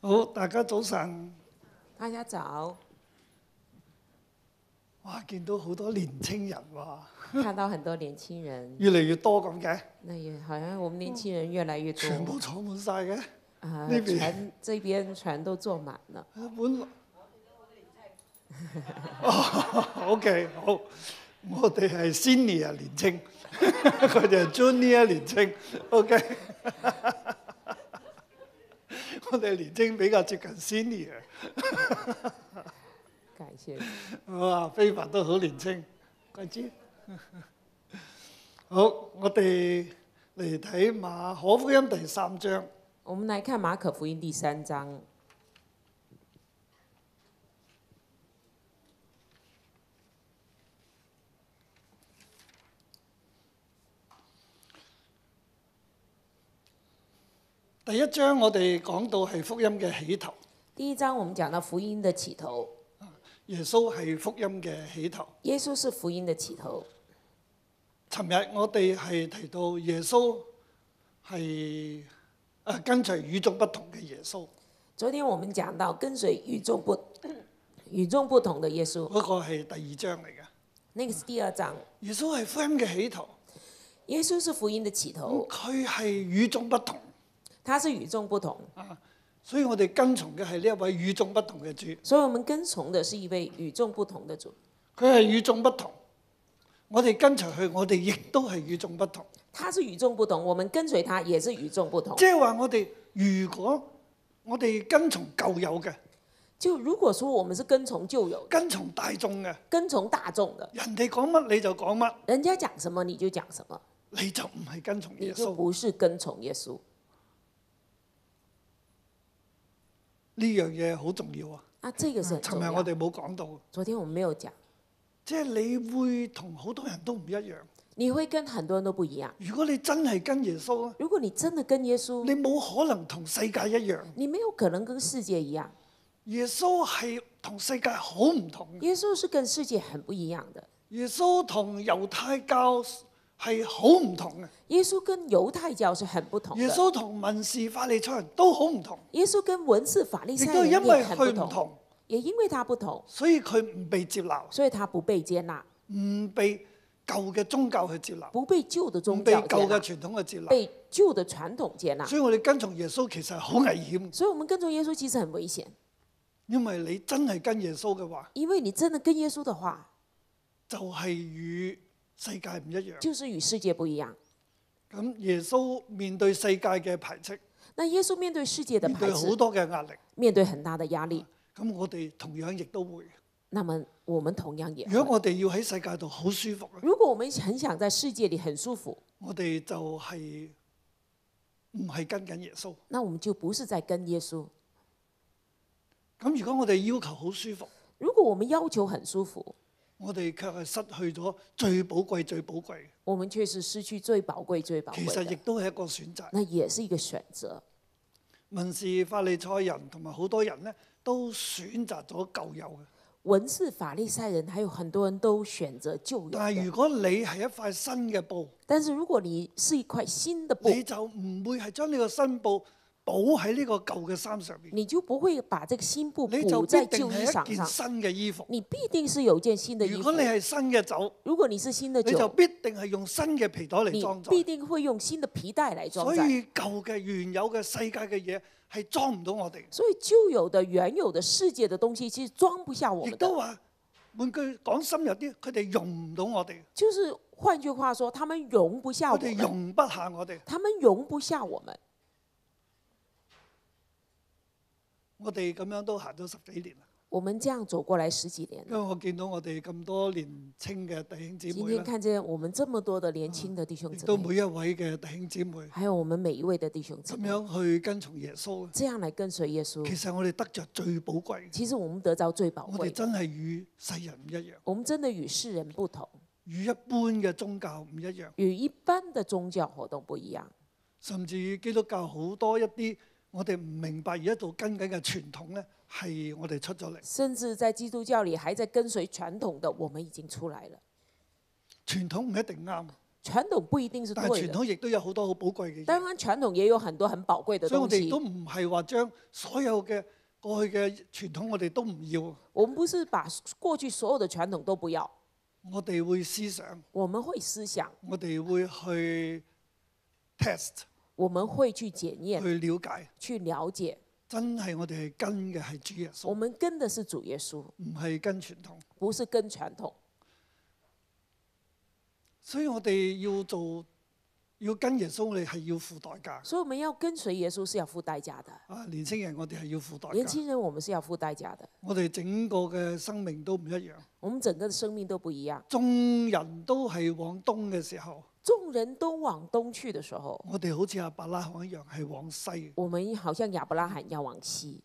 好，大家早晨。大家早，哇，見到好多年青人喎，看到很多年輕人，越嚟越多咁嘅，那也好像我們年輕人越來越多全部坐滿晒嘅。啊，那邊全這邊全都坐滿了。本 哦，OK，好，我哋係 senior 年青，佢哋係 junior 年青，OK。我哋年青比較接近 senior，感謝。哇，非凡都好年青，貴知。好，我哋嚟睇馬可福音第三章。我們來看馬可福音第三章，第一章我哋講到係福音嘅起頭，第一章我們講到福音的起頭，耶穌係福音嘅起頭。耶穌是福音的起頭。尋日我哋係提到耶穌係誒跟隨與眾不同嘅耶穌，昨天我們講到跟隨與眾不 與眾不同嘅耶穌，嗰、個係第二章嚟嘅。那個是第二章。耶穌係福音嘅起頭，耶穌是福音的起頭，佢係與眾不同他是与众不同，啊，所以我哋跟從嘅係呢一位與眾不同嘅主，所以我們跟從的是一位與眾不同的主。佢係與眾不同。我哋跟隨佢，我哋亦都係與眾不同。他是與眾不同，我們跟隨他也是與眾不同即。係話我哋如果我哋跟從舊有嘅，就如果說我們是跟從舊有、跟從大眾嘅，跟從大眾嘅，人哋講乜你就講乜，人家講什麼你就講什麼，你就唔係跟從你耶穌。就不是跟從耶穌。呢樣嘢好重要啊！啊，這個是很重要。尋日我哋冇講到，昨天我們沒有講，即係你會同好多人都唔一樣。你會跟很多人都不一樣。如果你真係跟耶穌啊，如果你真的跟耶穌，你冇可能同世界一樣。你沒有可能跟世界一樣。耶穌係同世界好唔同。耶穌是跟世界很不一樣的。耶穌同猶太教係好唔同嘅。耶穌跟猶太教是很不同。耶穌同文士法利賽人都好唔同，耶穌跟文士法利亦賽人都係因為佢唔同，也因為他不同，所以佢唔被接納，所以他不被接納，唔被舊嘅宗教去接納，不被舊的宗教接納，舊嘅傳統去接納。被舊的傳統接納。所以我哋跟從耶穌其實係好危險，所以，我們跟從耶穌其實很危險，因為你真係跟耶穌嘅話，因為你真的跟耶穌的話，就係與世界唔一樣。就是與世界不一樣。咁耶穌面對世界嘅排斥，那耶穌面對世界的面對好，多嘅壓力，面對很大的壓力，咁我哋同樣亦都會。那麼我們同樣也會如果我哋要喺世界度好舒服，如果我們很想在世界里很舒服，我哋就係唔係跟緊耶穌。那我們就不是在跟耶穌。咁如果我哋要求好舒服，如果我們要求很舒服，我哋卻係失去咗最寶貴、最寶貴，我們卻是失去最寶貴、最寶其實亦，都係一個選擇。那也是一個選擇。文士、法利賽人同埋好多人呢，都選擇咗舊有嘅。文士、法利賽人，還有很多人都選擇舊有。但係如果你係一塊新嘅布，但是如果你是一塊新的布，你就唔會係將呢個新布補喺呢個舊嘅衫上面，你就不會把這個新布你就必補在定係舊衣裳上。一件新嘅衣服。你必定是有件新的衣服如果。你係新嘅酒，如果你是新的你就，必定係用新嘅皮袋嚟你裝載。必定會用新的皮帶嚟裝載。所以舊嘅原有嘅世界嘅嘢係裝唔到我哋。所以舊有的、原有的世界嘅東西，其實裝不下我們。亦都話換句講深入啲，佢哋容唔到我哋，就是換句話說，他們容不下我佢哋，容不下我哋。他們容不下我們。我哋咁樣都行咗十幾年啦。我們這樣走過來十幾年，因為我見到我哋咁多年青嘅弟兄姊妹今，天看見我們這麼多的年輕的弟兄姊妹，每一位嘅弟兄姊妹還有我們每一位的弟兄姊咁妹，樣去跟從耶穌。這樣來跟隨耶穌其。實我哋得着最寶貴，其實我們得着最寶貴，我哋真係與世人唔一樣，我們真的與世人不同，與一般嘅宗教唔一樣，與一般的宗教活動不一樣。甚至於基督教好多一啲我哋唔明白而家度跟緊嘅傳統咧，係我哋出咗嚟。甚至在基督教里還在跟隨傳統的，我們已經出來了。傳統唔一定啱，傳統不一定是但係對的，傳統亦都有好多好寶貴嘅嘢。當然傳統也有很多很寶貴的所以我。哋都唔係話將所有嘅過去嘅傳統我哋都唔要，我們不是把過去所有的傳統都不要，我哋會思想，我們會思想，我哋會去 test 我們會去檢驗、去了解，去了解。真係我哋係跟嘅係主耶穌，我們跟的是主耶穌，唔係跟傳統。不是跟傳統。所以我哋要做要跟耶穌，我哋係要付代價。所以我們要跟隨耶穌是要付代價的。啊，年輕人我哋係要付代價，年輕人，我們是要付代價的。我哋整個嘅生命都唔一樣。我們整個嘅生命都不一樣。眾人都係往東嘅時候，眾人都往东去的时候，我哋好似阿伯拉罕一樣係往西，我們好像亞伯拉罕要往西，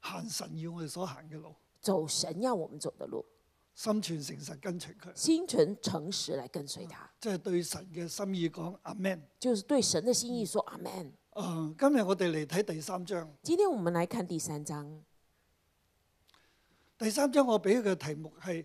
行神要我哋所行嘅路，走神要我們走的路，心存誠實跟隨佢，心存誠實來跟隨他，即係對神嘅心意講阿 Man。就是對神嘅心意說阿門。啊，今日我哋嚟睇第三章。今天我們來看第三章，第三章我俾佢嘅題目係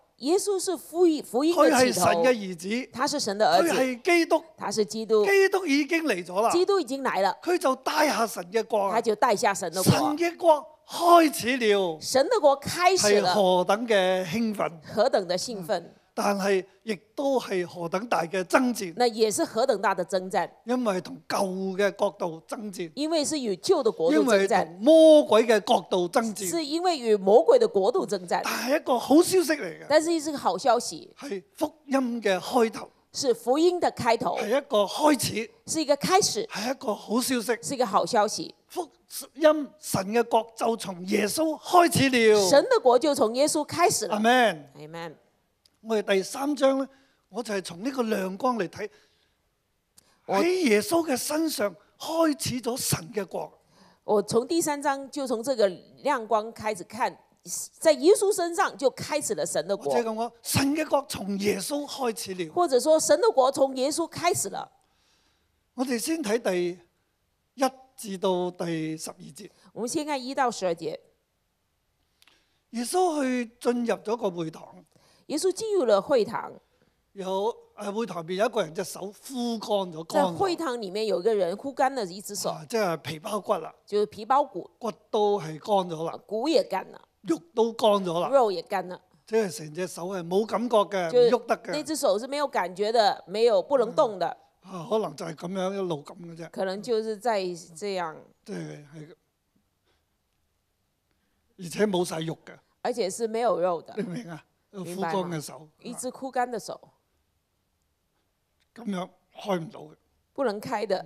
耶稣是福音福音佢的起頭係神嘅，儿子，他是神的兒佢子，係基督，他是基督，基督已经嚟咗啦，基督已經來了，佢就带下神嘅國啊他就带下神的神國，嘅國開始了，神的国开始係了，何等嘅兴奋，何等的興奮，但係亦都係何等大嘅爭戰，那也是何等大的征戰，因為同舊嘅國度爭戰，因為是與舊的國因度征戰，為同魔鬼嘅國度爭戰，是因為與魔鬼的國度征戰，但係一個好消息嚟嘅，但是是個好消息，係福音嘅開頭，是福音的開頭，係一個開始，是一個開始，係一個好消息。是一個好消息。福音神嘅國就從耶穌開始了。神的國就從耶穌開始了。阿 Man，Amen。我哋第三章咧，我就係從呢個亮光嚟睇，喺耶穌嘅身上開始咗神嘅國。我從第三章就從這個亮光開始看，在耶穌身上就開始了神的或者國，咁講，神嘅國從耶穌開始了。或者說神的國從耶穌開始了。我哋先睇第一至到第十二節。我們先看一到十二節，耶穌去進入咗個會堂，耶穌進入了會堂，有誒會堂入邊有一個人隻手枯乾咗，在乾咗。會堂裡面有一個人枯乾了一隻手，啊即係皮包骨啦，就是皮包骨，骨都係乾咗啦，骨也乾啦，肉都乾咗啦，肉也乾啦，即係成隻手係冇感覺嘅，唔就喐得嘅，那隻手是沒有感覺的，沒有不能動的，啊可能就係咁樣一路咁嘅啫，可能就是在這樣，即係係，而且冇晒肉嘅，而且是沒有肉的唔明啊？枯明白嗎乾嘅手，一只枯乾嘅手，咁樣開唔到嘅。不能開的。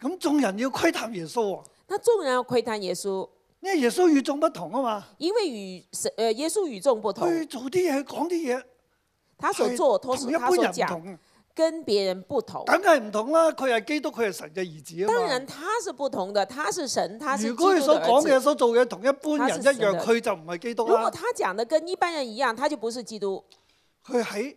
咁眾人要窺探耶穌喎，那眾人要窺探耶穌，因為耶穌與眾不同啊嘛，因為與神呃耶穌與眾不同，佢做啲嘢講啲嘢。他所做係都是他同一般人唔所講，同，跟别人不同。梗係唔同啦。佢係基督，佢係神嘅兒子啊嘛。當然他是不同的，他是神，他是如果佢所的講嘅。所做嘅同一般人一樣，他是神的佢就唔係基督如果。他講的跟一般人一樣，他就不是基督。佢喺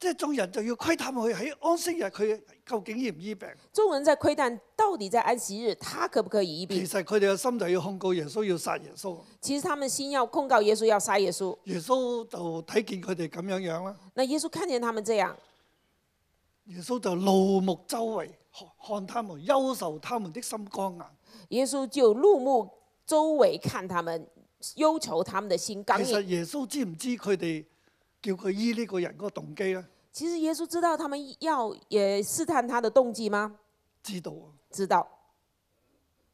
即係眾人就要窺探佢喺安息日，佢究竟醫唔醫病？眾人在窺探，到底在安息日他可不可以醫病？其實佢哋嘅心就要控告耶穌，要殺耶穌。其實他們心要控告耶穌，要殺耶穌。耶穌就睇見佢哋咁樣樣啦，那耶穌看見他們這樣，耶穌就怒目周圍看看他們，憂愁他們的心剛硬。耶穌就怒目周圍看他們，憂愁他們的心剛硬。其實耶穌知唔知佢哋叫佢醫呢個人嗰個動機咧？其實耶穌知道他們要也試探他的動機嗎？知道啊。知道。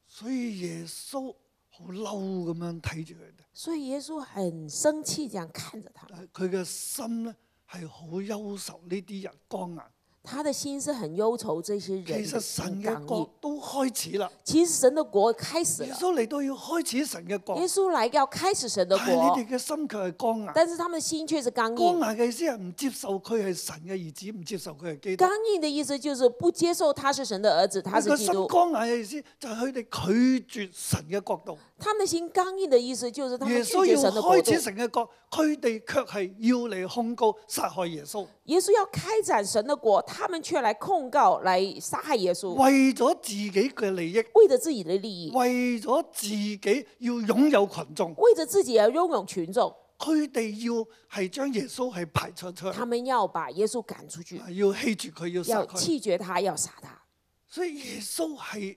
所以耶穌好嬲咁樣睇住佢哋，所以耶穌很生氣，這樣看着他佢嘅心咧係好憂愁呢啲人剛硬，他的心是很憂愁這些人其實神嘅心剛硬國。都開始啦，其實神的國開始了，耶穌嚟到要開始神嘅國耶，穌嚟要開始神的但係國你，哋嘅心卻係剛硬。但是他們的心卻是剛剛硬硬。嘅意思係唔接受佢係神嘅兒子，唔接受佢係基督。剛硬的意思就是不接受他是神的兒子，他是基督。剛硬嘅意思就係佢哋拒絕神嘅國度。他們的心剛硬的意思就是他們拒耶穌要絕神的國度。開始。神嘅國，佢哋卻係要嚟控告殺害耶穌，耶穌要開展神的國，他們卻來控告，來殺害耶穌，為咗自己嘅利益，為咗自己的利益，為咗自己要擁有群眾，為咗自己要擁有群眾，佢哋要係將耶穌係排除出去，他們要把耶穌趕出去，要弃绝佢，要殺要佢。棄絕他，要殺他。所以耶穌係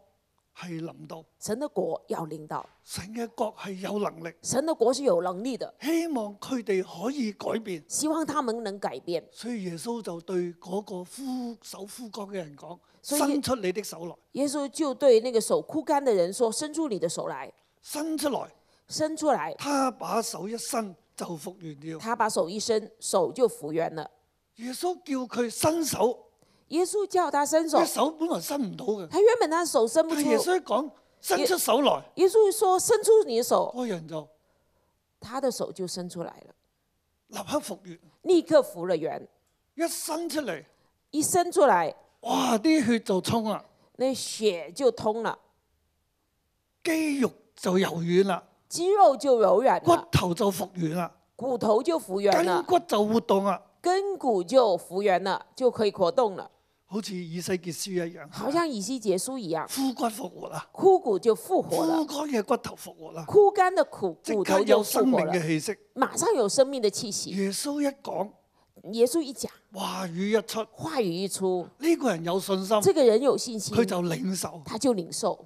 係臨到，神的國要臨到，神嘅國係有能力，神的國是有能力的，希望佢哋可以改變。希望他們能改變。所以耶穌就對嗰個枯手枯乾嘅人講：伸出你的手來，耶穌就對那個手枯乾的人說：“伸出你的手來，伸出來。伸出來。他把手一伸就復原”了。他把手一伸，手就復原了。耶穌叫佢伸手，耶穌叫他伸手。佢，手本來伸唔到嘅，他原本他手伸不出。耶穌一講伸出手來，耶穌說：“伸出你的手。嗰人就”他的手就伸出來了，立刻復原。立刻復了原。一伸出嚟，一伸出來，哇！啲血就衝啦，那血就通了，肌肉就柔軟啦，肌肉就柔軟骨了，頭就復原啦，骨頭就復原筋了，骨就活動啦，根骨就復原了，就可以活動了，好似以西結書一樣，好像以西結書一樣，枯骨復活啦，枯骨就復活枯了，乾嘅骨頭復活啦，枯乾的骨即骨頭就刻有生命嘅，氣息。馬上有生命的氣息。耶穌一講耶穌一講，話語一出，話語一出，呢個人有信心，這個人有信心，佢就领受，他就領受，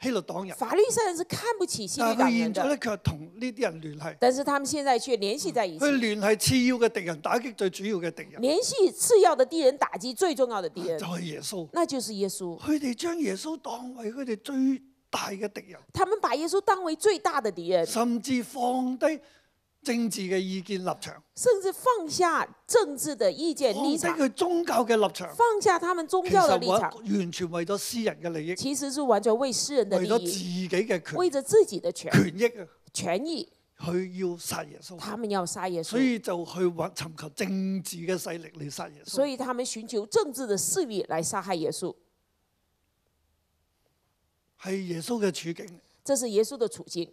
希律黨人，法利賽人是看不起希律但係佢現黨人的，在咧卻同呢啲人聯繫，但是他們現在卻聯繫在一起，去聯繫次要嘅敵人，打擊最主要嘅敵人，聯繫次要的敵人，打擊最重要的敵人。就，係耶穌。那就是耶穌。佢哋將耶穌當為佢哋最大嘅敵人，他們把耶穌當為最大的敵人，甚至放低政治嘅意見立場，甚至放下政治嘅意見放低立場，佢宗教嘅立場，放下他們宗教嘅立場，實為完全為咗私人嘅利益，其實是完全為私人嘅利益為咗自，己嘅權為咗自己的權權益啊，權益，佢要殺耶穌，他們要殺耶所，以就去揾尋求政治嘅勢力嚟殺耶穌。所以他們尋求政治的勢力來殺害耶穌，係耶穌嘅處境。這是耶穌的處境。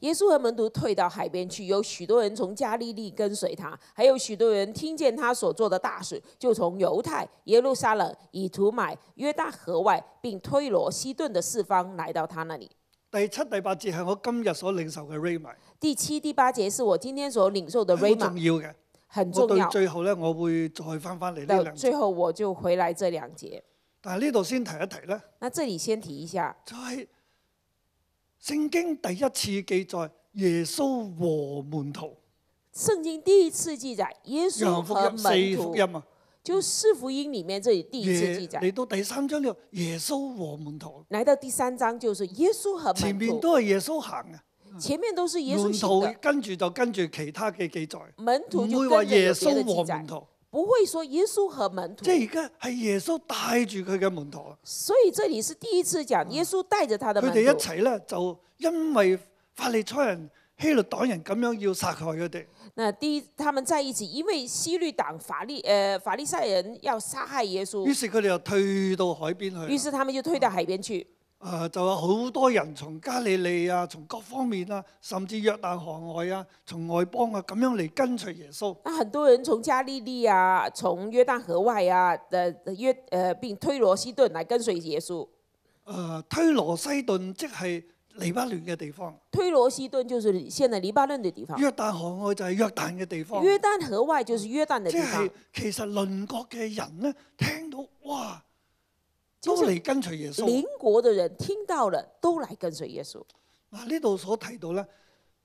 耶稣和门徒退到海边去，有许多人从加利利跟随他，还有许多人听见他所做的大事，就从犹太、耶路撒冷、以圖買、約大河外，并推罗西顿的四方来到他那里。第七、第八節係我今日所領受嘅 Rayma，第七、第八節是我今天所領受的 Rayma，重要嘅。很重要。最後咧，我會再翻翻嚟呢到兩最後我就回來這兩節。但係呢度先提一提咧，那這裡先提一下，就係、聖經第一次記載耶穌和門徒，聖經第一次記載耶約穌和翰福音四門徒，福音啊，就四福音裡面這裡第一次記載。耶嚟到第三章呢個耶穌和門徒，嚟到第三章就是耶穌和前面，都係耶穌行啊，前面都是耶穌門徒行的，跟住就跟住其他嘅記載，門徒就唔會話跟着有別耶穌的記載，和門徒，不會說耶穌和門徒即。係而家係耶穌帶住佢嘅門徒啊。所以這裡是第一次講耶穌帶着他的佢哋一門徒，齊咧就因為法利賽人、希律黨人咁樣要殺害佢哋，那第一他們在一起，因為希律黨法利呃法利賽人要殺害耶於穌，是佢哋又退到海邊去。於是他們就退到海邊去。誒、就有好多人從加利利啊，從各方面啊，甚至約旦河外啊，從外邦啊咁樣嚟跟隨耶穌。那很多人從加利利啊，從約旦河外啊的的約誒並推羅西頓嚟跟隨耶穌。誒、推羅西頓即係黎巴嫩嘅地方，推羅西頓就是現在黎巴嫩嘅地方，約旦河外就係約旦嘅地方。約旦河外就是約旦嘅即地方係。其實鄰國嘅人咧，聽到哇，就是都嚟跟隨耶穌。鄰國的人聽到了，都來跟隨耶穌。嗱呢度所提到咧，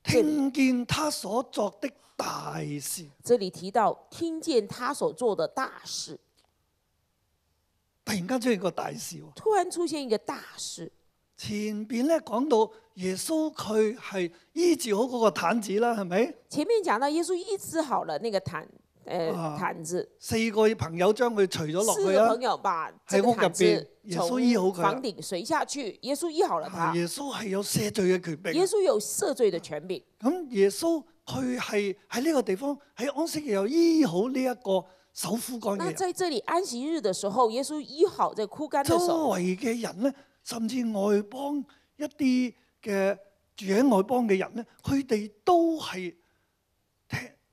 聽見他所作的大事，這裡提到聽見他所做的大事，突然間出現個大事喎。突然出現一個大事。前邊咧講到耶穌佢係醫治好嗰個癱子啦，係咪？前面講到耶穌醫治好了那個癱，呃啊癱子，四個朋友將佢除咗落去啊四個朋，友把喺屋入邊癱子耶穌醫好佢房頂垂下去，耶穌醫好了他。耶穌係有赦罪嘅權柄耶。穌有赦罪嘅權柄，咁耶穌佢係喺呢個地方喺安息日又醫好呢一個手枯乾嘅那人。在這裡安息日的時候，耶穌醫好這枯乾周的手，圍嘅人咧，甚至外邦一啲嘅住喺外邦嘅人咧，佢哋都係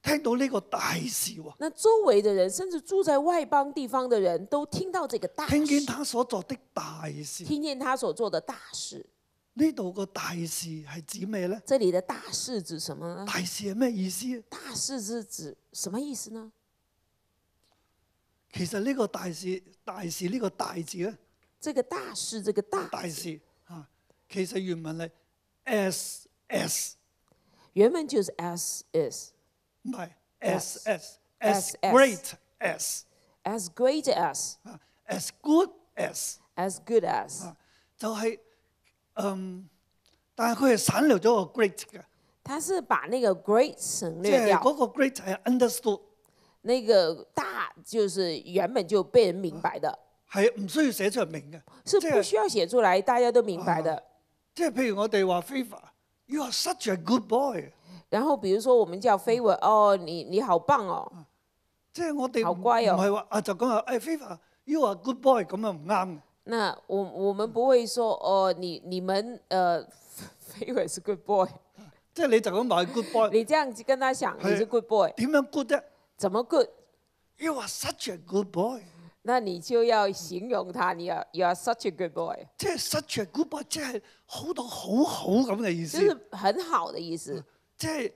聽聽到呢個大事喎，那周圍的人，甚至住在外邦地方的人都聽到這個大聽見事，他所做的大事。聽見他所做的大事。呢度個大事係指咩咧？這裡的大事指什麼呢？大事係咩意思？大事是指什麼意思呢？其實呢個大事，大事呢個大字咧，這個大事，這個大大事啊，其實原文係 S S，原文就是 S S S as great as as great as 啊，as good as。as good as，啊就係、嗯，但係佢係省略咗個 great 嘅，他是把那個 great 省略掉，係嗰個 great 係 understood，那個大就是原本就被人明白的，係唔需要寫出嚟明嘅。是不需要寫出來，大家都明白的。即係譬如我哋話 favor，you are such a good boy，然後比如說我們叫飛吻，哦，你你好棒哦，即係我哋唔好乖哦。唔係話啊就講話誒 favor，you are good boy 咁啊唔啱嘅。那我我們不會說哦，你你們呃飛吻是 good boy，即係你就咁話 good boy，你這樣子跟他講你是 good boy，點樣 good 啫？怎麼 good？？You are such a good boy，那你就要形容他，你要 you are such a good boy，即係 such a good boy，即係好到好好咁嘅意思。就是很好的意思。即係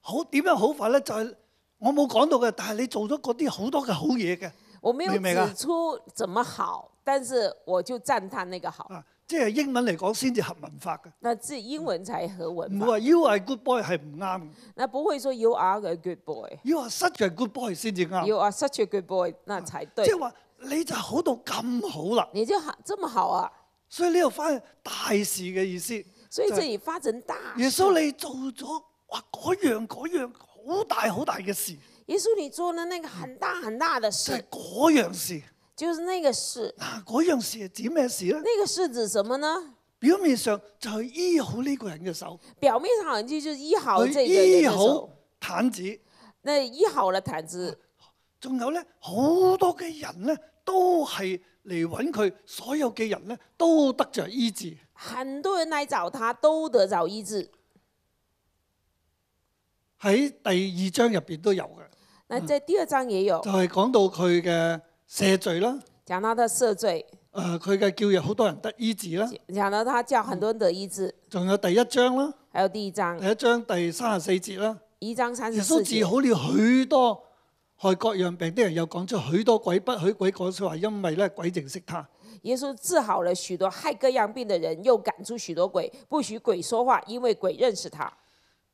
好點樣好法咧？就係、我冇講到嘅，但係你做咗嗰啲好多嘅好嘢嘅我沒有指出怎麼好，但是我就讚嘆那個好。啊！即係英文嚟講先至合文法嘅，那這英文才合文法，唔會話 you are good boy 係唔啱嘅那不會說 you are a good boy，you are such a good boy 先至啱。you are such a good boy，那才對即。係話你就好到咁好啦，你就好這麼好啊，所以呢度翻大事嘅意思。所以這裡發展大耶事。穌你做咗哇嗰樣嗰樣好大好大嘅事，耶穌，你做了那個很大很大的事係事，嗰樣事。就是那個事。嗱，嗰樣事係指咩事咧？那個事指什麼呢？表面上就係醫好呢個人嘅手，表面上好像就是醫好這佢個人醫的手好，癱子。那醫好了毯子，仲有咧，好多嘅人咧都係嚟揾佢，所有嘅人咧都得着醫治。很多人來找他都得着醫治。喺第二章入邊都有嘅，那在第二章也有。就係、講到佢嘅赦罪啦，講到他赦罪，誒佢嘅叫有好多人得醫治啦，講到他叫很多人得醫治，仲有第一章啦，還有第一章。第一章第三十四節啦，一章三耶十四節，穌治好了許多害各樣病的人，又講出許多鬼不許鬼講説話，因為咧鬼認識他。耶穌治好了許多害各樣病的人，又趕出許多鬼，不許鬼說話，因為鬼認識他。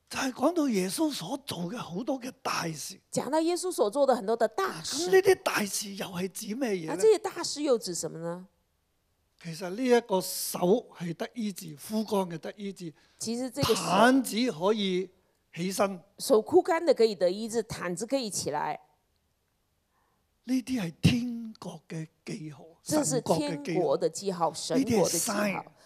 就係講到耶穌所做嘅好多嘅大事。講到耶穌所做的很多的大咁呢，啲大事又係指咩嘢呢那這？些大事又指什麼呢？其實呢一個手係得醫治，枯乾嘅得醫治，其實這個手癱子可以起身，手枯乾的可以得醫治，毯子可以起來，呢啲係天國嘅記號，這是天國嘅記號天國。的記號，神呢啲係國的記號。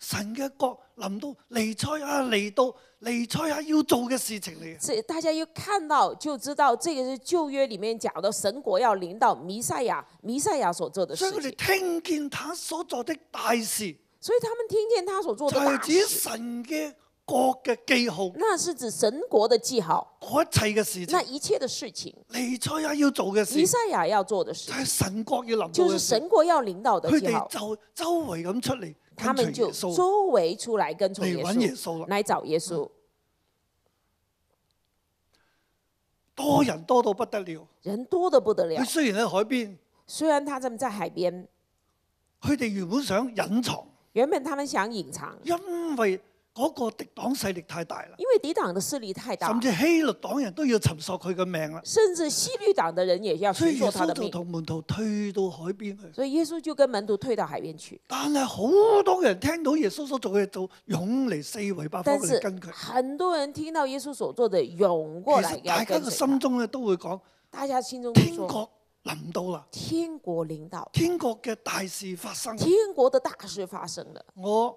神嘅國臨到尼賽亞嚟到尼賽亞要做嘅事情嚟嘅。這大家一看到就知道，這個是舊約裡面講到神國要臨到彌賽亞，彌賽亞所做的事所以佢哋情。聽見他所做的大事，所以他們聽見他所做就係的大指，神嘅國嘅記號，那是指神國的記號，嗰一切嘅事情那，一切的事情，彌賽亞要做嘅事，彌賽亞要做的事就，係神國要臨到就是。神國要臨到的佢哋。就周圍咁出嚟他們就周圍出來跟从耶嚟揾耶穌，穌啦。來找耶穌。多人多到不得了。人多得不得了佢。雖然喺海邊，雖然他們在海邊，佢哋原本想隱藏，原本他们想隱藏，因為嗰個敵黨勢力太大啦，因為敵黨的勢力太大甚，至希律黨人都要尋索佢嘅命啦。甚至希律黨的人也要尋所以耶穌就索他的命。同門徒退到海邊去。所以耶穌就跟門徒退到海邊去。但係好多人聽到耶穌所做嘅就湧嚟四圍八方嚟跟佢。很多人聽到耶穌所做的，湧過來其實大家嘅。心中咧都會講：大家心中天國臨到啦，天國臨到，天國嘅大事發生。天國的大事發生了。我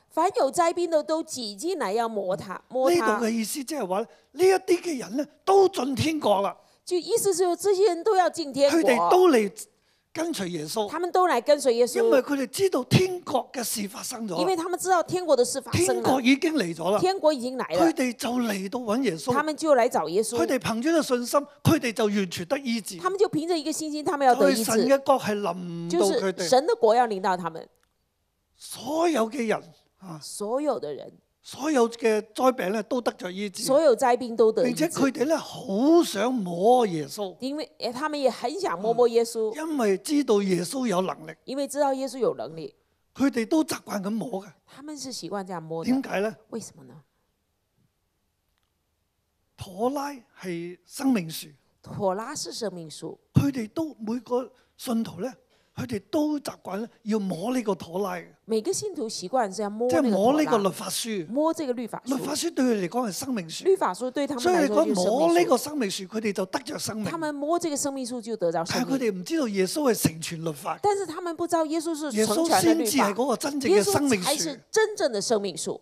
凡有災病的都擠進來要摸他，摸呢度嘅。意思即係話咧，呢一啲嘅人咧都進天国啦，就意思就這些人都要進天佢哋，都嚟跟隨耶穌，他們都嚟跟隨耶因為，佢哋知道天国嘅事發生咗，因為他們知道天国嘅事發生天，國已經嚟咗啦，天国已經來佢，哋就嚟到揾耶穌他。們就嚟找耶佢，哋憑住呢個信心，佢哋就完全得醫治。他們就憑着一個信心，他們要得醫治，神嘅國係臨到就佢哋，是神嘅國要臨到他們，所有嘅人啊，所有的人，所有嘅災病咧都得咗医治，所有災病都得醫並且佢，哋咧好想摸耶穌，因为诶他们也很想摸摸耶穌，因為知道耶穌有能力，因为知道耶穌有能力，佢哋都習慣咁摸嘅。他們是習慣這樣摸的。點，解咧？為什麼呢？妥拉係生命樹，妥拉是生命樹，佢哋都每個信徒咧，佢哋都習慣咧要摸呢個妥拉嘅，每個信徒習慣是要摸即係摸呢個律，法書。摸這個律法律法書。書對佢嚟講係生命樹，律法書對他們所以你講來說就是生摸呢個樹，生命樹，佢哋就得着生命。他們摸這個生命樹就得到但係佢命。哋唔知道耶穌係成全律法，但是他們不知道耶穌是耶穌成全的律法先至係，嗰個真正耶嘅生命樹穌才是。真正的生命樹。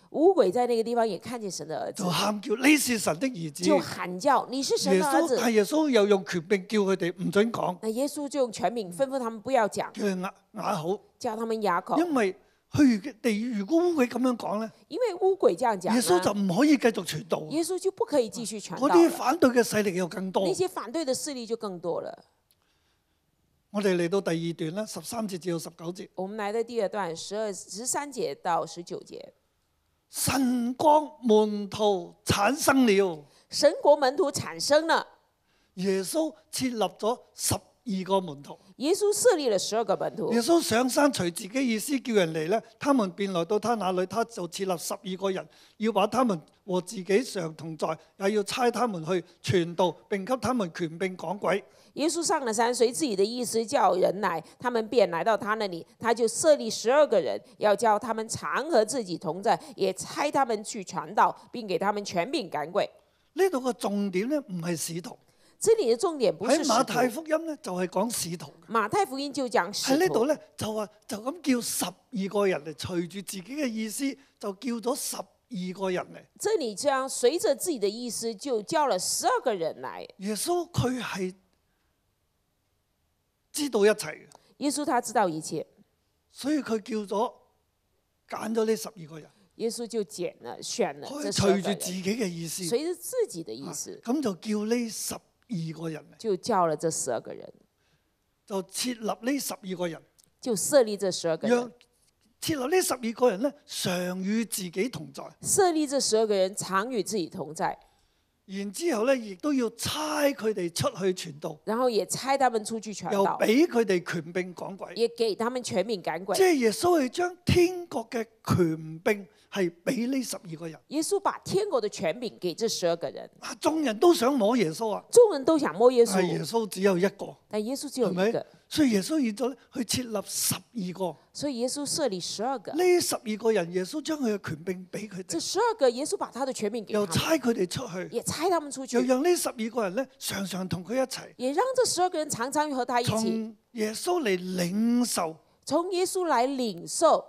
烏鬼在那个地方也看見神的兒子就，喊叫：你是神的儿子。就喊叫：你是神耶的兒子，但。耶穌又用權柄叫佢哋唔准講，那耶穌就用權柄吩咐他們不要講，叫佢啞啞口，叫他們啞口，因為佢哋如果烏鬼咁樣講咧，因為烏鬼這樣講，耶穌就唔可以繼續傳道。耶穌就不可以繼續傳嗰啲，反對嘅勢力又更多那。些反對嘅勢力就更多了。我哋嚟到第二段啦，十三節至到十九節，我們嚟到第二段，十二十三節到十九節，神國門徒產生了，神國門徒產生了，耶穌設立咗十二個門徒。耶穌設立了十二個門徒耶。穌上山隨自己意思叫人嚟咧，他們便來到他那裏，他就設立十二個人，要把他們和自己常同在，也要差他們去傳道，並給他們權柄趕鬼。耶穌上了山，隨自己的意思叫人來，他們便來到他那裡，他就設立十二個人，要叫他們常和自己同在，也差他們去傳道，並給他們權柄趕鬼。呢度嘅重點咧，唔係使徒，這裡的重點不是使喺馬太，福音咧，就係講使徒嘅。馬太福音就講喺使徒。呢度咧，就話就咁叫十二個人嚟，隨住自己嘅意思就叫咗十二個人嚟。這裡將隨着自己的意思，就叫了十二個人嚟。耶穌佢係知道一切嘅，耶穌他知道一切，所以佢叫咗揀咗呢十二個人，耶穌就揀了選了可以這十二個人，隨住自己嘅意思，隨着自己的意思，咁就叫呢十二個人嚟，就叫了這十二個人，就設立呢十二個人，就設立這十二個人讓。設立呢十二個人呢，常與自己同在。設立這十二個人，常與自己同在，然之後咧，亦都要差佢哋出去傳道，然後也差他們出去傳又道，俾佢哋權柄趕鬼。也給他們全名趕即鬼。係耶穌係將天國嘅權柄係俾呢十二個人。耶穌把天國的權柄給這十二個人，啊，眾人都想摸耶穌啊，眾人都想摸耶但係耶穌，只有一個，但耶穌只有一個，？所以耶穌現在咧去設立十二個，所以耶穌設立十二個。呢十二個人耶穌將佢嘅權柄俾佢這哋，十二個耶穌把他的權柄給他們，又差佢哋出去，也差他們出去。又，讓呢十二個人咧常常同佢一齊，也讓這十二個人常常和他一起，從耶穌嚟領受。從耶穌來領受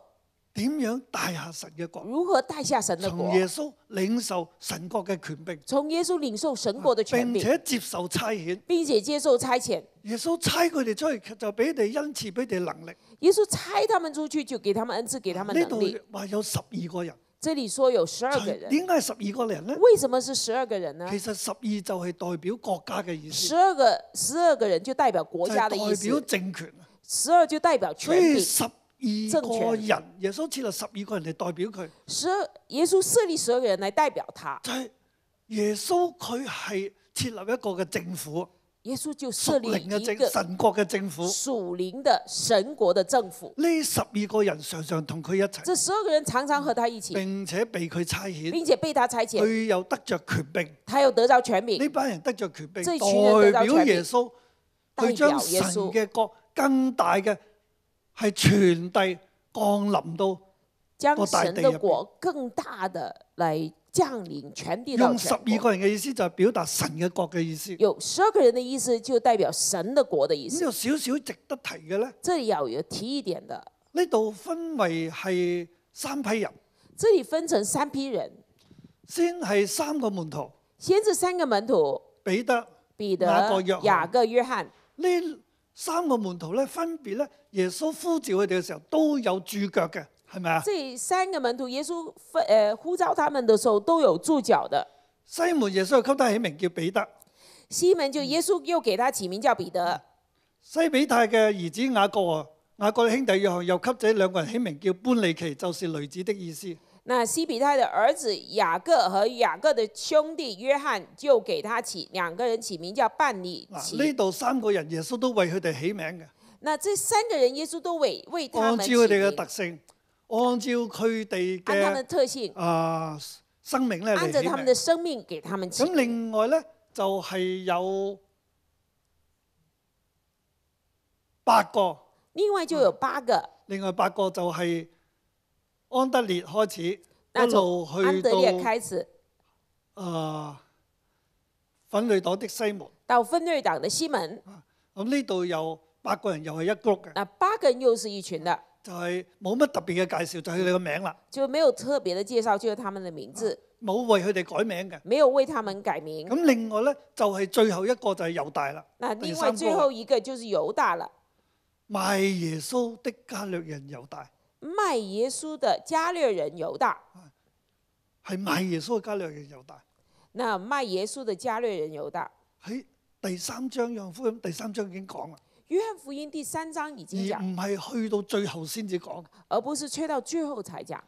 點樣帶下神嘅國。如何帶下神的國，從耶穌領受神國嘅權柄，從耶穌領受神國嘅權並柄，且接受差遣。並且接受差遣。耶穌差佢哋出去，就俾佢哋恩賜，俾佢哋能力。耶穌差他們出去，就給他們恩賜，給他們呢度能力。話有十二個人，這裡說有十二個人，點解十二個人呢？為什麼是十二個人呢？其實十二就係代表國家嘅意思，十二個十二個人就代表國家嘅意思代表思，政權。十二就代表所權柄。以十二個人，耶穌設立十二個人嚟代表佢，十二耶穌設立十二個人嚟代表他，就係耶穌佢係設立一個嘅政府，耶穌就設屬靈嘅政立一個神國嘅政府。屬靈的神國的政府。呢十二個人常常同佢一齊，這十二個人常常和他一起，並且被佢差遣，并且被他差遣，佢又得着權柄。他又得到權柄呢，班人得着權柄，代表耶穌代去將表耶神嘅國更大嘅係傳遞降臨到，將到大神的地入邊國更大的嚟降臨傳遞到用十。二個人嘅意思就係表達神嘅國嘅意思。有十二個人嘅意思，就代表神嘅國嘅意思。咁有少少值得提嘅咧，這裡要有提一點的，呢度分為係三批人，這裡分成三批人，先係三個門徒，先至三個門徒，彼得彼得、雅各約翰雅各、約翰。呢三個門徒咧，分別咧耶穌呼召佢哋嘅時候都有駐腳嘅，係咪啊？這三個門徒，耶穌分呃呼召他們嘅時候都有駐腳的。西門耶穌又給他起名叫彼得，西門就耶穌又給他起名叫彼得。西比泰嘅兒子雅各啊，雅各嘅兄弟約翰又給這兩個人起名叫搬利奇，就是雷子的意思。那西比泰的儿子雅各和雅各的兄弟约翰就给他起两个人起名叫半里嗱，呢。度三个人耶稣都为佢哋起名嘅，那这三个人耶稣都为为他按照佢哋嘅，特性，按照佢哋按他們的嘅特性，啊生命咧按照他们的。生命给他们起咁。另外咧就係、有八个，另外就有八個，另外八个就係安德烈開始，一那路從安去德烈到開始。啊奮銳黨的西門。到分隊黨的西門，咁呢度有八個人，又係一 group 嘅，那八個人又是一群的，就係冇乜特別嘅介紹，就係佢哋個名啦，就沒有特別的介紹，就是他們的名字，冇為佢哋改名嘅。沒有為他們改名。咁另外咧就係、最後一個就係猶大啦，那另外最後一個就是猶大啦，賣耶穌的加略人猶大，賣耶穌的加略人猶大。係賣耶穌嘅加略人猶大。那賣耶穌的加略人猶大，喺第三章約翰福音第三章已經講啦，約翰福音第三章已而經講，唔係去到最後先至講。而不是吹到最後才講。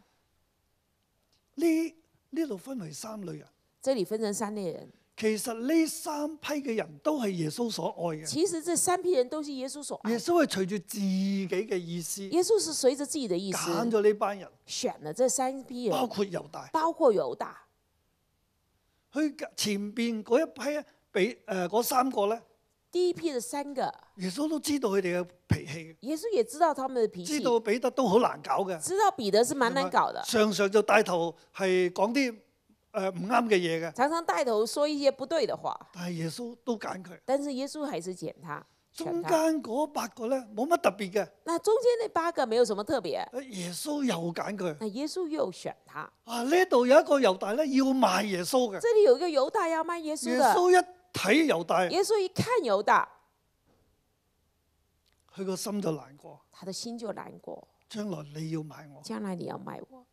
呢呢度分為三類人，這裡分成三類人，其實呢三批嘅人都係耶穌所愛嘅。其實這三批人都是耶穌所愛耶。穌係隨住自己嘅意思耶穌是隨着自己的意思揀咗呢班人，選了這三批人包，括猶大。包括猶大。佢前邊嗰一批俾誒嗰三個咧，第一批嘅三個，耶穌都知道佢哋嘅脾氣，耶穌也知道他們嘅脾氣知，道彼得都好難搞嘅，知道彼得是蠻難搞的，常常就帶頭係講啲誒唔啱嘅嘢嘅，常常帶頭說一些不對的話。但係耶穌都揀佢。但是耶穌還是揀他，中他。間嗰八個咧冇乜特別嘅，那中間那八個沒有什麼特別，耶穌又揀佢。那耶穌又選他。啊呢度有一個猶大咧要賣耶穌嘅，這裡有一個猶大要賣耶穌嘅，耶穌一睇猶大，耶穌一看猶大，佢個心就難過。他的心就難過。將來你要買我，將來你要賣我，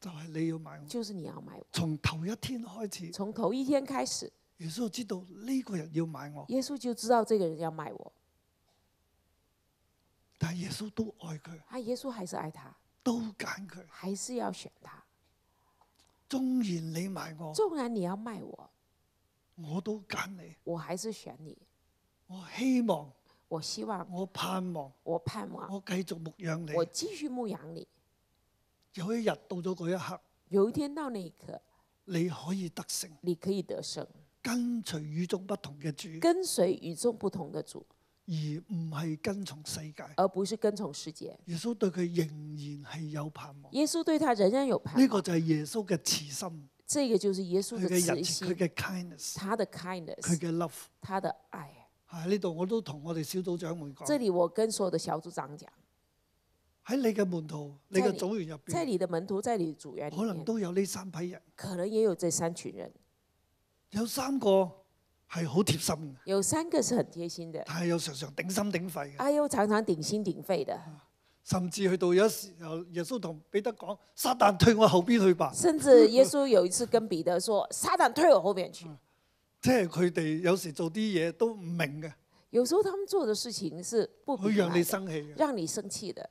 就係你要買我。就是你要賣我。從頭一天開始，從頭一天開始，耶穌知道呢個人要買我，耶穌就知道這個人要买我，但係耶穌都愛佢，啊，耶穌還是愛他，都揀佢。還是要選他。縱然你買我，縱然你要賣我，我都揀你。我還是選你。我希望，我希望，我盼望，我盼望，我繼續牧養你。我繼續牧養你。有一日到咗嗰一刻，有一天到那一刻，你可以得胜，你可以得胜，跟随与众不同嘅主，跟随与众不同的主，而唔系跟从世界。而不是跟从世界。耶稣对佢仍然系有盼望。耶稣对他仍然有盼望。呢个就系耶稣嘅慈心，這個就是耶穌佢的慈嘅仁慈，佢，嘅 kindness，他的佢 kindness，嘅 love。他的爱。喺呢度我都同我哋小組長們這講，裡我跟所有的小組長講，喺你嘅門徒、你嘅組員入邊，在你的門徒，在你的組員可能，都有呢三批人，可能也有這三群人，有三個係好貼心嘅，有三個是很貼心的，但係又常常頂心頂肺嘅，啊，又常常頂心頂肺的，甚至去到有時候耶穌同彼得講：撒旦退我後邊去吧。甚至耶穌有一次跟彼得說：“ 撒旦退我後面去。即係佢哋有時做啲嘢都唔明嘅，”有時候他們做的事情是不會讓你生氣嘅。讓你生氣的。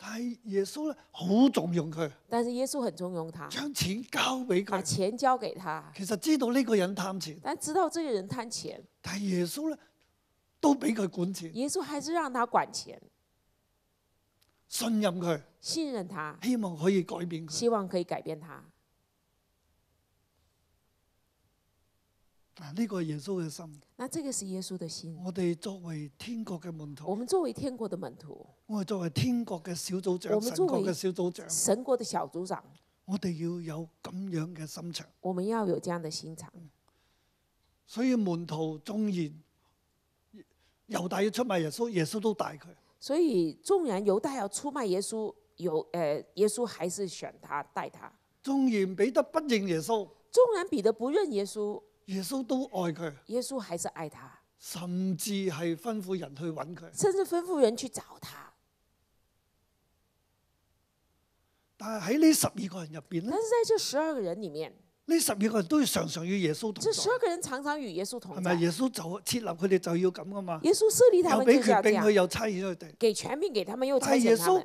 但係耶穌咧好重用佢，但是耶穌很重用他，將錢交俾把佢。錢交給他，其實知道呢個人貪錢，但知道這個人貪錢，但係耶穌咧都俾佢管錢，耶穌還是讓他管錢，信任佢，信任他，希望可以改變佢。希望可以改变他。嗱，呢個係耶穌嘅心。那這個是耶穌的心。我哋作為天國嘅門我徒，們作為天國的門徒，我哋作為天國嘅小組我長、們作為神國嘅小組長，神國的小組長，我哋要有咁樣嘅心腸。我們要有這樣的心腸。所以門徒縱然猶大要出賣耶穌，耶穌都帶佢。所以縱然猶大要出賣耶穌，有誒、呃，耶穌還是選他帶他。縱然彼得不認耶穌，縱然彼得不認耶穌，耶穌都愛佢，耶穌還是愛他，甚至係吩咐人去揾佢。甚至吩咐人去找他。但係喺呢十二個人入邊咧但，是在這十二個人裡面，呢十二個人都要常常與耶穌同這十。二個人常常與耶穌係同在。咪耶穌就設立佢哋就要咁噶嘛？耶穌設立他又們俾權柄佢，就是要這樣，又差遣佢哋。給權柄給他們，又差但係耶穌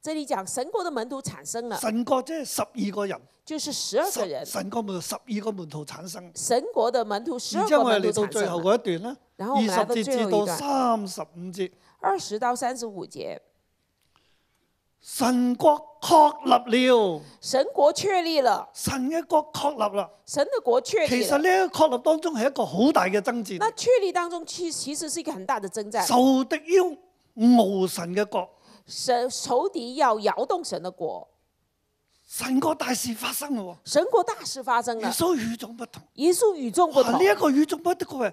這裡講神国的门徒产生了，神國即係十二個人，就是十二個人。神國門徒十二個門徒產生。神國的門徒十然之後我哋二個門徒嚟到最後生了。嗰一段啦，然後我們來到二十節至到一段三十五節，二十到三十五節，神國確立了，神國確立了，神嘅國確立啦。神的國確立了。其實呢一個確立當中係一個好大嘅爭戰，那確立當中其其實是一個很大的征戰，仇敵要無神嘅國，神仇敌要摇动神的国。神国大事发生了，神国大事发生了，耶稣与众不同，耶稣与众不同，呢一、这个与众不同。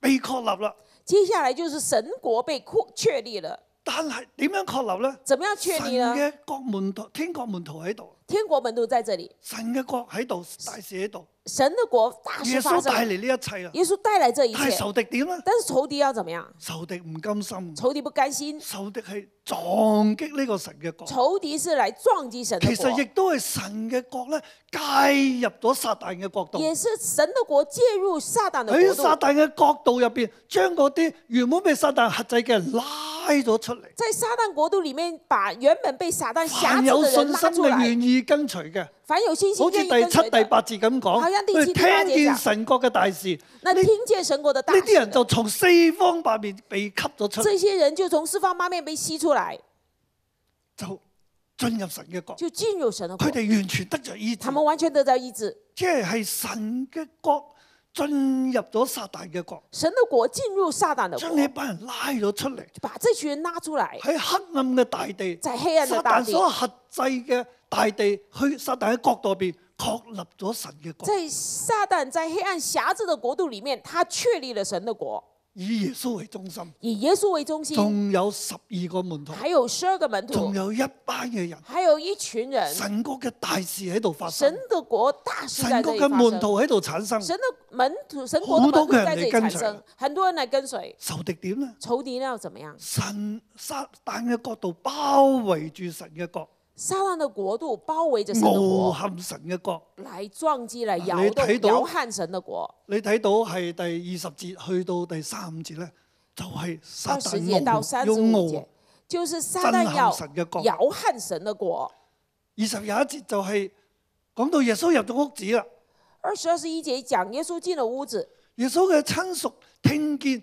被確立啦。接下來就是神國被確確立了，但係點樣確立咧？怎麼樣確神立呢？嘅國門徒、天國門徒喺度，天國門徒在這裡，神嘅國喺度，大事喺度。神的國大耶事發生了，穌帶嚟呢一切啦。耶穌帶來這一但係切。仇敵點咧？但是仇敵要怎麼樣？仇敵唔甘心，仇敵不甘心，仇敵係撞擊呢個神嘅國。仇敵是嚟撞擊神的其實亦，都係神嘅國咧，介入咗撒旦嘅國度。也是神的國介入撒旦的喺國度，撒旦嘅國度入邊，將嗰啲原本被撒旦轄制嘅人拉咗出嚟。在撒旦國度裡面，把原本被撒旦轄凡有制的人信心嘅拉出來。願意跟隨嘅，凡有信心好似第七、第八節咁講，好像第佢哋七第八節聽見神國嘅大事，呢那聽見神國的大呢啲人，就從四方八面被吸咗出嚟，這些人就從四方八面被吸出來，就進入神嘅國。就進入神嘅國佢。哋完全得着醫治。他，們完全得着醫治，即係係神嘅國進入咗撒旦嘅國，神的國進入撒旦的將呢，班人拉咗出嚟，把這群人拉出嚟，喺黑暗嘅大地，在黑暗撒的大地，旦所轄制嘅大地，去撒旦嘅國度入邊確立咗神嘅國，在撒旦在黑暗轄制的國度裡面，他確立了神的國，以耶穌為中心，以耶穌為中心，仲有十二個門徒，還有十二個門徒，仲有一班嘅人，還有一群人，神國嘅大事喺度發生神，的國大事在神國嘅這裡發生。門徒喺度產生，神的門徒，神國的好多嘅人嚟跟隨產生，很多人嚟跟隨。仇敵點呢？仇敵要怎麼樣？神撒旦嘅國度包圍住神嘅國，撒旦的國度包圍着神的誣國，陷神嘅國。嚟撞擊、嚟搖動、你睇到搖撼神的國。你睇到係第二十節去到第三五節咧，就係、撒二十旦節到三十五用誣節，就是撒旦神嘅國。搖撼神的國。二十廿一節就係講到耶穌入咗屋子啦，二十二十一節講耶穌進了屋子，耶穌嘅親屬聽見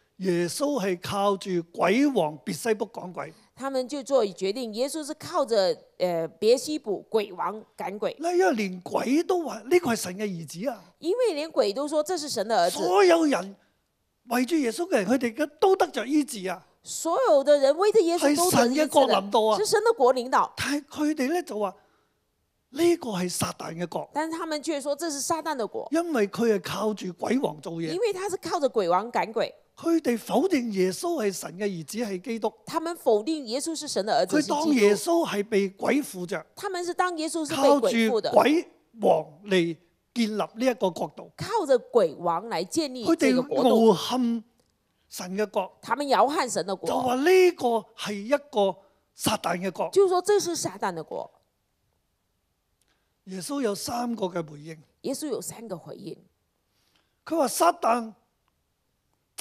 耶穌係靠住鬼王別西卜講鬼。他們就做決定，耶穌是靠着呃別西卜鬼王趕鬼，咧，因為連鬼都話呢個係神嘅兒子啊！因為連鬼都說這是神的兒子，所有人圍住耶穌嘅人，佢哋嘅都得着醫治啊！所有的人圍着耶穌係都得醫治神嘅國了臨到啊是神的國領導。但係佢哋咧就話呢個係撒旦嘅國，但是他們卻說這是撒旦的國，因為佢係靠住鬼王做嘢因。為他是靠着鬼王趕鬼。佢哋否定耶穌係神嘅兒子係基督，他们否定耶穌是神的兒子，佢是基當耶督。穌係被鬼附着，他们是當耶穌是靠被鬼附的，住鬼王嚟建立呢一個國度。靠着鬼王嚟建立佢這個國度。哋傲恨神嘅國，他们搖撼神的就國，話呢個係一個撒旦嘅國。就是說這是撒旦的國。耶穌有三個嘅回應，耶穌有三個回應。佢話撒旦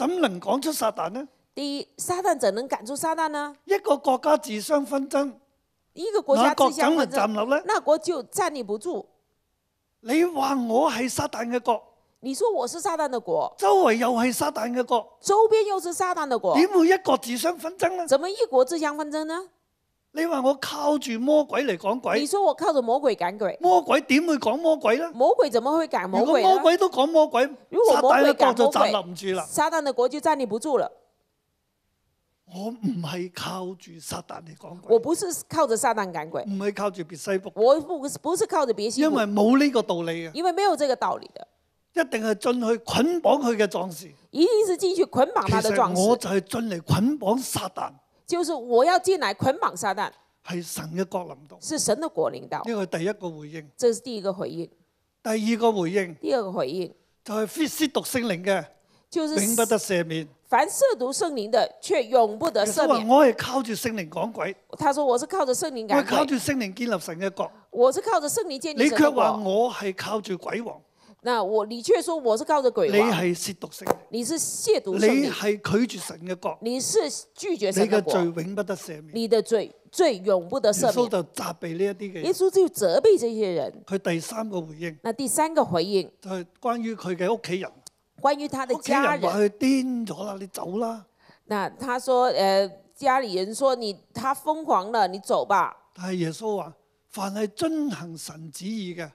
怎能講出撒旦呢？第一，撒旦怎能趕出撒旦呢？一個國家自相紛爭，一個國家自相紛怎能站，立呢？那國就站立不住。你話我係撒旦嘅國，你說我是撒旦的國，周圍又係撒旦嘅國，周邊又是撒旦的國，點會一國自相紛爭呢？怎麼一國自相紛爭呢？你話我靠住魔鬼嚟講你鬼，說我靠着魔鬼趕鬼，魔鬼點會講魔鬼呢？魔鬼怎麼會趕魔如果鬼？魔鬼都講魔鬼，如果撒旦嘅國魔鬼趕就站立唔住啦。撒旦的國就站立不住了。我唔係靠住撒旦嚟講鬼，我不是靠着撒旦趕鬼，唔係靠住別西卜，我不是不是靠着別西卜因為冇呢個道理嘅，因為沒有這個道理的，一定係進去捆綁佢嘅壯士。一定是進去捆綁其他的壯士我，就係進嚟捆綁撒旦，就是我要进来捆绑撒旦，系神嘅國臨到。是神的国领导，呢个系第一个回应，这是第一个回应。第二个回应第二个回应就係非褻瀆聖靈嘅，就是永不得赦免。凡褻瀆聖靈的，却永不得赦免。我系靠住圣灵讲鬼，他说我是靠着聖靈趕我係靠住鬼，聖靈建立神嘅国。我是靠着圣灵建立你卻神的國。話我系靠住鬼王，那我你卻說我是靠着鬼你王，係褻瀆聖靈，你是褻瀆聖靈，你係拒絕神嘅國，你是拒絕你神的國，嘅罪永不得赦免。你的罪罪永不得耶穌赦免。就責備呢一啲嘅人。耶穌就責備這些人。佢第三個回應那第三個回應，就係關於佢嘅屋企人，關於他的家人，人話佢癲咗啦，你走啦。那他說，呃，家裏人說你他瘋狂了，你走吧。但係耶穌話：凡係遵行神旨意嘅，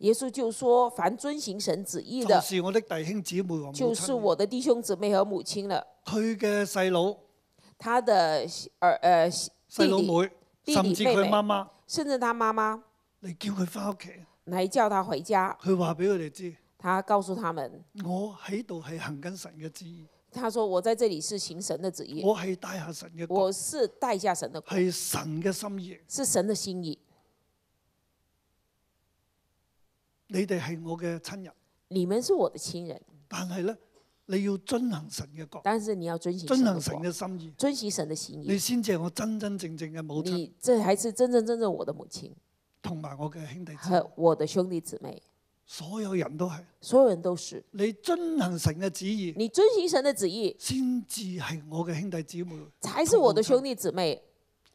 耶穌就说，凡遵行神旨意就的，是我的弟兄姊妹和母就是。我的弟兄姊妹和母親了。佢嘅細佬、他的兒呃細弟弟，佬妹，甚至佢媽媽甚至他媽媽你叫佢翻屋企。你叫他回家，佢話俾佢哋知：他告訴他們，我喺度係行緊神嘅旨意，他說我在這裡是行神的旨意，我係帶下神嘅，我是帶下神的國，係神嘅心意。是神的心意。你哋係我嘅親人，你們是我的親人，但係咧，你要遵行神嘅國，但是你要遵行遵行神嘅心意，遵行神的心意。你意。先至係我真真正正嘅母親。你这才是真真正正我的母亲。同埋我嘅兄弟姊妹。和，我的兄弟姊妹，所有人都係。所有人都是。你遵行神嘅旨意，你遵行神的旨意，先至係我嘅兄弟姊妹，才是我的兄弟姊妹，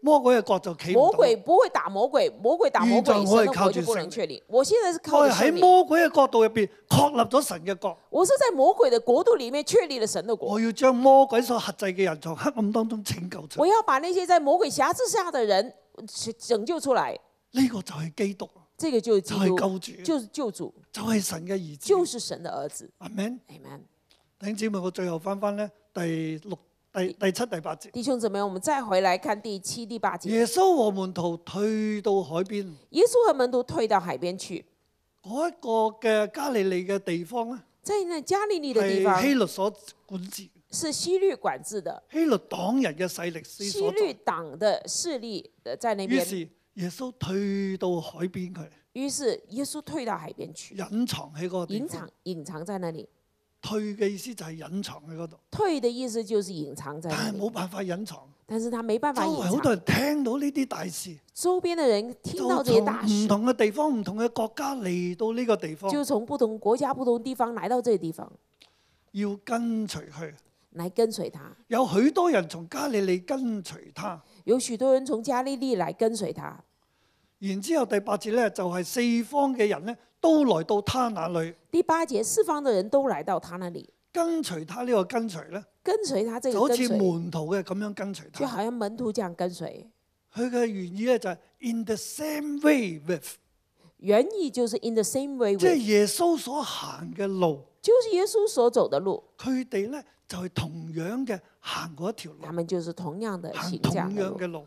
魔鬼嘅角就企唔到。魔鬼不會打魔鬼，魔鬼打魔鬼，神的國就不能確立。我現在是靠喺魔鬼嘅角度入邊確立咗神嘅國，我是在魔鬼嘅國度裡面確立了神嘅國。我要將魔鬼所轄制嘅人從黑暗當中拯救出我。要把那些在魔鬼轄制下嘅人拯救出來，呢個就係基督，這個就就係，救主，就是救主，就係神嘅兒子。就是神嘅兒子。阿 Man，Amen。弟兄姊妹，我最後翻翻咧第六、第第七、第八節。弟兄姊妹，我們再回來看第七、第八節。耶穌和門徒退到海邊，耶穌和門徒退到海邊去，嗰一個嘅加利利嘅地方咧，在那加利利嘅地方係希律所管治，是希律管制的，希律黨人嘅勢力之希律。党的勢力呃在那邊。於是耶穌退到海邊去，於是耶穌退到海邊去，隱藏喺嗰個地隱藏。隱藏在那裡。退嘅意思就係隱藏喺嗰度，退的意思就是隱藏在，但係冇辦法隱藏。但是他沒辦法隱藏。圍好多人聽到呢啲大事，周邊的人聽到這些大事唔，同嘅地方、唔同嘅國家嚟到呢個地方，就從不同國家、不同地方來到這個地方，要跟隨佢。來跟隨他。有許多人從加利利跟隨他。有許多人從加利利來跟隨他。然之後第八節咧，就係、四方嘅人咧，都來到他那裏。第八節，四方嘅人都來到他那裡，跟隨他呢個跟隨咧，跟隨他這就好似個跟隨，門徒嘅咁樣跟隨他。就好像門徒這樣跟隨。佢嘅原意咧就係 in the same way with，原意就是 in the same way 即係 with，耶穌所行嘅路，就是耶穌所走的路，佢哋咧就係同樣嘅行嗰一條路。他，們就是同樣的行行同這樣的路，樣嘅路。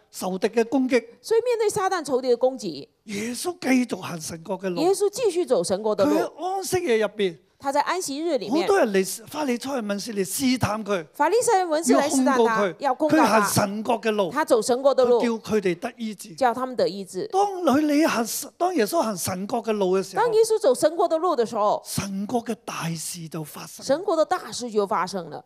仇敵嘅攻擊，所以面對撒旦仇敵嘅攻擊，耶穌繼續行神國嘅路耶。穌繼續走神國的佢路。喺安息日入邊，他在安息日裡好，多人嚟法利賽人文士嚟試探佢，法利賽人文士要來試探佢，，要控告佢行，神國嘅路，他走神國的路，叫佢哋得醫治。叫他們得醫治。當佢你行，當耶穌行神國嘅路嘅時候當，耶穌走神國的路的時候，神國嘅大事就發生。神國的大事就發生了。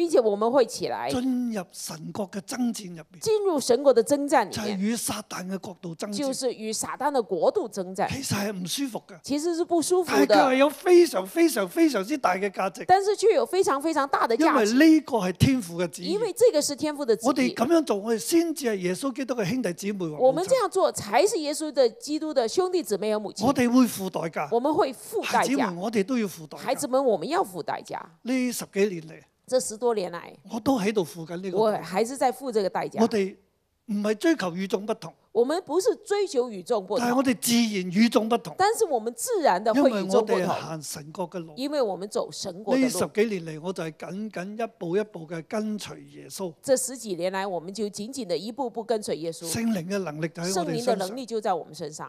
並且我們會起來進入神國嘅爭戰入邊，進入神國的征戰就係裡面，與撒旦嘅國度爭戰。就是與撒旦的國度征戰，其實係唔舒服嘅，其實是不舒服但係佢係，有非常非常非常之大嘅價值，但是卻有非常非常大的因為價值，呢個係天父嘅旨意因。為這個是天父的旨我哋意。咁樣做，我哋先至係耶穌基督嘅兄弟姊妹我們母親這樣做才是耶穌的基督的兄弟姊妹和母親。我哋會付代價，我們會付代孩子們價，我哋都要付代價。孩子們我們要付代價。呢十幾年嚟，這十多年來，我都喺度付緊呢個我代價。還是在付這個代價。我哋唔系追求与众不同，我们不是追求与众不同，但係我哋自然与众不同，但是我们自然的因會與為我哋行神国嘅路。因為我們走神國的呢十路。幾年嚟，我就系紧紧一步一步嘅跟随耶稣。这十几年來，我们就紧紧的一步步跟随耶稣。圣灵嘅能力就喺聖我哋靈的能力就在我們身上，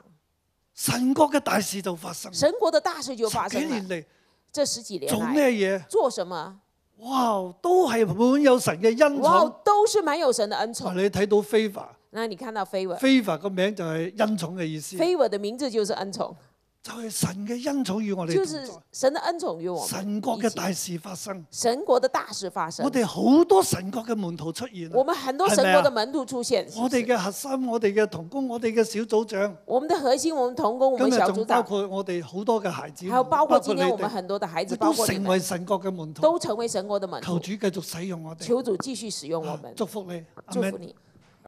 神国嘅大事就发生。神國的大事就發十幾生了。年嚟這十幾年做咩嘢？做什麼？哇，都係滿有神嘅恩哇寵。，都是滿有神的恩寵。你睇到 favor，favor 那你看到 favor，favor favor 個名就係恩寵嘅意思，的名字就是恩寵，就係神嘅恩寵與我哋就是神的恩寵與我在。們神國嘅大事發生，神國的大事發生我。哋好多神國嘅門徒出現啊。我們很多神國的門徒出現，我哋嘅核心，我哋嘅同工，我哋嘅小組長，我們的核心，我們同工，我們今日仲包小組長，括我哋好多嘅孩子們，還有包括今天我們，很多的孩子，包都括，成為神國嘅門徒。都成為神國的門徒。求主繼續使用我哋，求主繼續使用我們，祝福你，祝福們你。